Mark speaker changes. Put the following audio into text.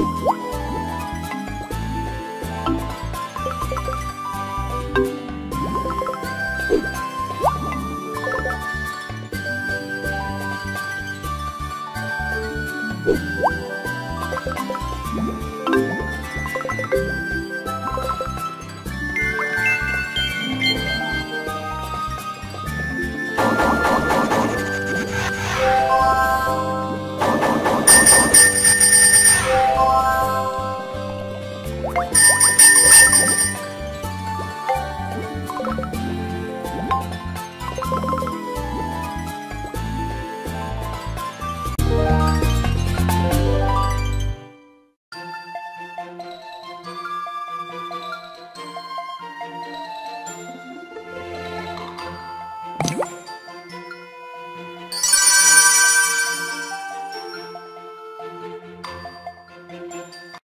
Speaker 1: you
Speaker 2: you